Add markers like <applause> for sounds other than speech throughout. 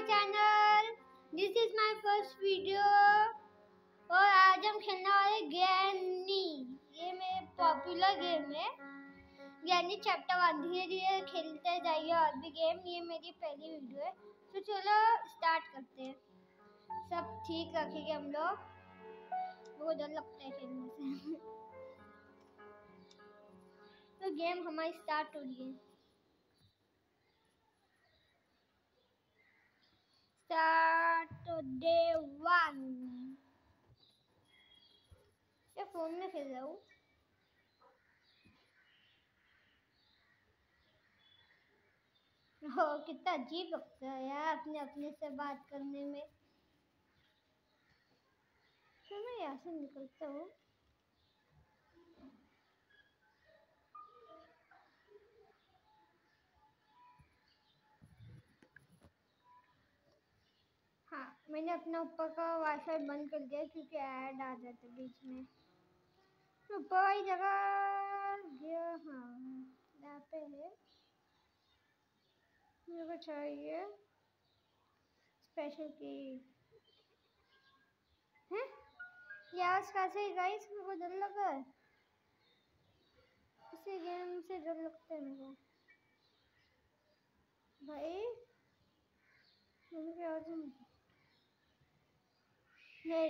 My channel this is my first video और आज हम खेलने वाले गैनी ये मेरे पॉपुलर गेम है। गैनी चैप्टर वन धीरे धीरे खेलते जाइए और भी गेम ये मेरी पहली वीडियो है। तो चलो स्टार्ट करते हैं। सब ठीक रखेंगे हम लोग। बहुत डर लगता है खेलने से। <laughs> तो गेम हमारी स्टार्ट हो रही है। Start day one. ये फ़ोन में खेल रहा हूँ। कितना अजीब लगता है यार अपने अपने से बात करने में। मैं यहाँ से निकलता हूँ हाँ मैंने अपना ऊपर का वाईफाई बंद कर दिया क्योंकि ऐड आ जाते बीच में। ऊपर वाली जगह ये हाँ यहाँ पे है। मेरे को चाहिए स्पेशल की हैं? ये आवाज़ कहाँ से गाइस मेरे को डर लगा है। इसी गेम से डर लगता है मेरे को। भाई मुझे क्या आवाज़ है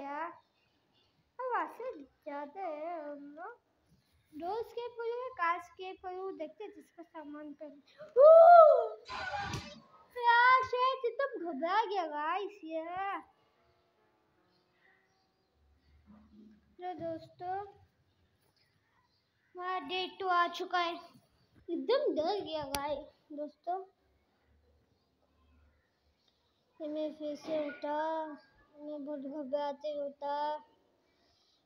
यार लोग। डोर स्केप करूँ या कार स्केप करूँ देखते जिसका सामान पे यार शायद तुम घबरा गया गाइस यार तो दोस्तों, हमारा डे टू आ चुका है। एकदम डर गया भाई, दोस्तों। ये मैं फिर से उठा मैं बहुत घबराते उठा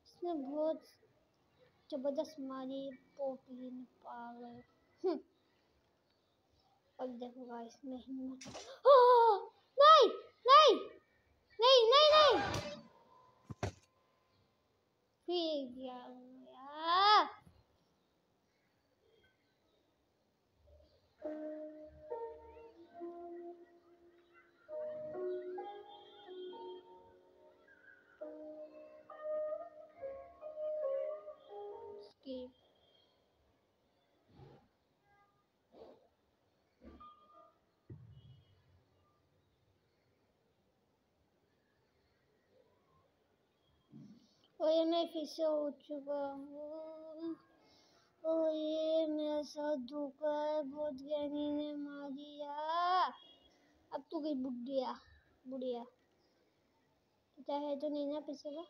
इसने बहुत ज़बरदस्त मारी पोपली ने पागल। हम्म। अब देखो गाइस मैं हिम्मत नहीं नहीं नहीं नहीं नहीं। फिर गया। Skip और मैं फिर से हो चुका हूँ और ये मेरा साथ धोखा है, बहुत गहनी ने मार दिया अब तो गई बुढ़िया बुढ़िया। चाहे तो नहीं ना नहीं।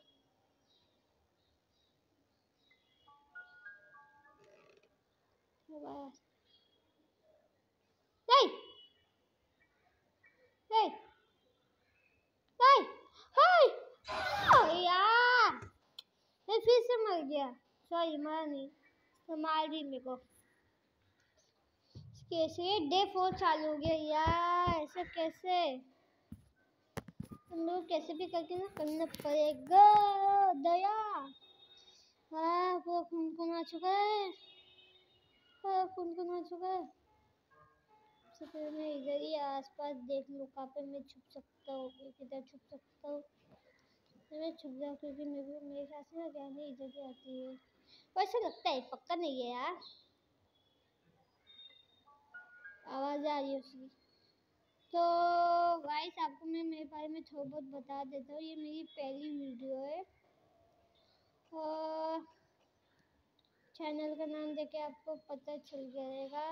नहीं। यार। मैं फिर से मर गया। सॉरी, मारा नहीं। तो मार दी मेरे को। कैसे? डे फोर चालू हो गया यार, ऐसे कैसे? हम लोग कैसे भी करके ना करना पड़ेगा, दया। हाँ वो खून खून आ चुका है। हाँ खून खून आ चुका है। सबसे पहले मैं इधर ही आसपास देख लूँ, कहाँ पे मैं छुप सकता हूँ, किधर छुप सकता हूँ। मैं छुप जाऊँ, क्योंकि मेरे मेरे ख्याल से ना गहने इधर ही आती है। वैसे लगता है, पक्का नहीं है यार। आवाज़ आ रही है उसकी। तो गाइस आपको मैं, मेरे बारे में थोड़ा बहुत बता देता हूँ। ये मेरी पहली वीडियो है। और चैनल का नाम देके आपको पता चल जाएगा।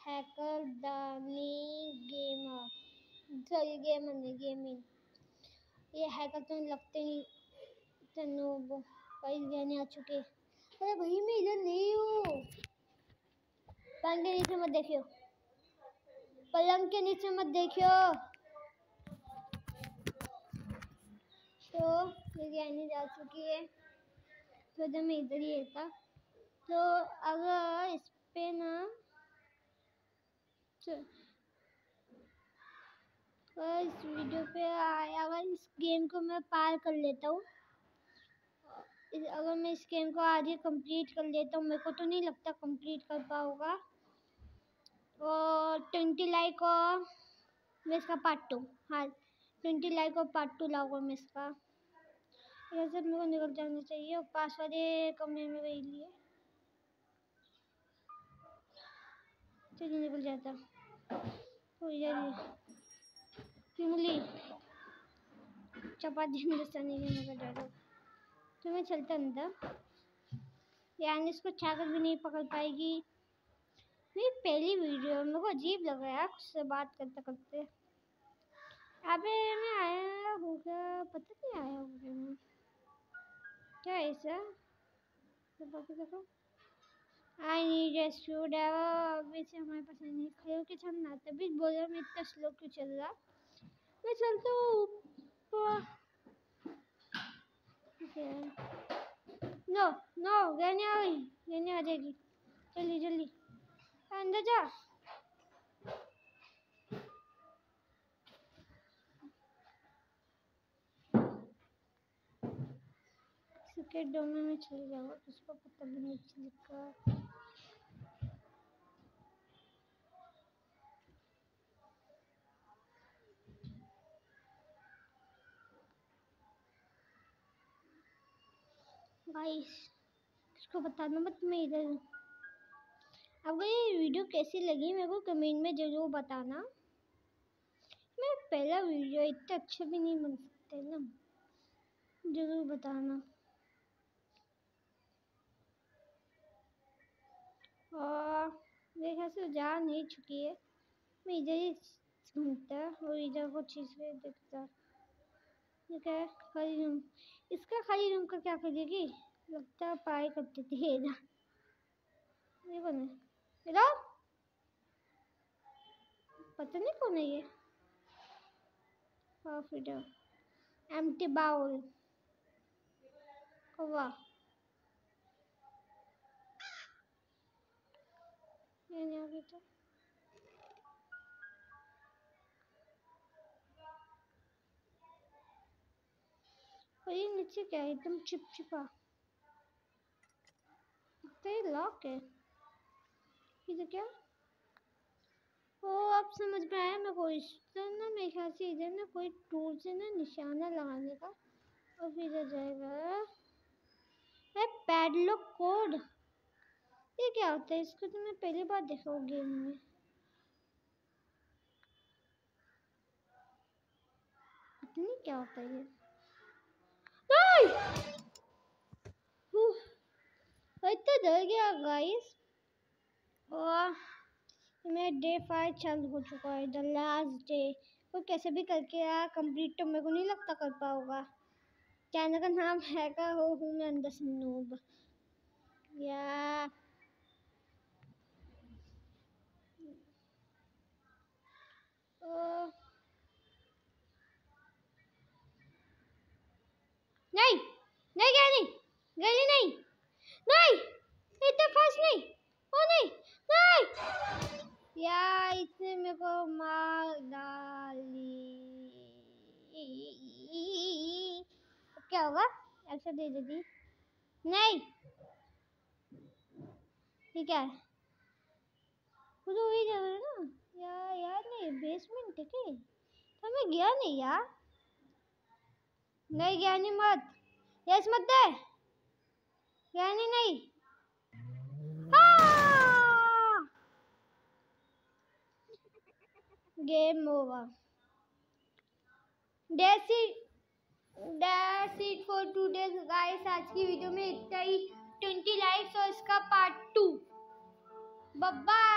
हैकर दानी गेमर सॉरी गेमर नहीं गेमिंग ये हैकर तो लगते नहीं तनु गाइस गहने आ चुके। अरे भाई, मैं इधर नहीं हूँ। पलंग के नीचे मत देखियो। पलंग के नीचे मत देखियो। तो बिरयानी जा चुकी है। तो जब मैं इधर ही था तो अगर इस पे ना तो इस वीडियो पे अगर इस गेम को मैं पार कर लेता हूँ अगर मैं इस गेम को ही कंप्लीट कर लेता हूँ मेरे को तो नहीं लगता कंप्लीट कर पाऊँगा। और ट्वेंटी लाइक और मैं इसका पार्ट टू हाँ ट्वेंटी लाइक और पार्ट टू लाऊँगा मैं इसका। यहाँ से मेरे को निकल जाना चाहिए और पास वाले कमरे में गई लिए। चलिए निकल जाता। हो जाइए चपाती मेरे के निकल जाएगा तो मैं चलता अंदर यानी इसको छाकर भी नहीं पकड़ पाएगी। मेरी पहली वीडियो, मेरे को अजीब लग रहा है उससे बात करते करते। अबे, मैं आया हूँ क्या? पता नहीं आया हूँ क्या मैं। क्या ऐसा? देखो आई नीड रेस्क्यू वैसे हमारे पास नहीं खड़े के सामने तभी बोल बोला मैं इतना स्लो क्यों चल रहा? मैं चलता हूँ। नो नो गहने आ गई गहने आ जाएगी जल्दी जल्दी अंदर जा क्रिकेट डोमे में चले जाओ, उसको पता भी नहीं चलेगा। गाइस इसको बताना मत मैं इधर आपको ये वीडियो कैसी लगी मेरे को कमेंट में ज़रूर बताना। मैं पहला वीडियो इतना अच्छा भी नहीं बन सकते ना। ज़रूर बताना। और मेरे ख्याल से जा नहीं चुकी है। मैं इधर ही घूमता और इधर को चीज़ देखता। ठीक है, खाली रूम। इसका खाली रूम का क्या करेगी? लगता है पाई करती थी ये कौन है। हेलो पता नहीं कौन है ये। फिर एम्प्टी बाउल कौवा ये नहीं आ गई तो और ये नीचे क्या है? एकदम चिपचिपा। लॉक है इधर क्या? ओ अब समझ में आया मैं कोई ना, मेरे ख्याल से इधर ना कोई टूल से ना निशाना लगाने का और फिर इधर जाएगा। है पैडलॉक कोड ये क्या होता है? इसको तो मैं पहली बार देखा हूँ गेम में। पता क्या होता है ये। इतना डर गया गाइस और मैं डे फाइव चालू हो चुका है द लास्ट डे वो कैसे भी करके यार कंप्लीट तो मेरे को नहीं लगता कर पाऊँगा. चैनल का नाम है का हो हूँ मैं अंदर से नूब या नहीं नहीं गया नहीं गई नहीं नहीं इतना फास्ट नहीं ओ नहीं नहीं यार इसने मेरे को मार डाली क्या होगा ऐसा दे दे दी। नहीं। ये क्या है? तो वही जगह है ना? यार यार नहीं बेसमेंट ठीक है तो मैं गया नहीं यार? नहीं गया नहीं मत। यस मत दे। गया नहीं। नहीं game over it that's it for today guys आज की वीडियो में इतना ही. 20 लाइक्स और इसका पार्ट टू बाय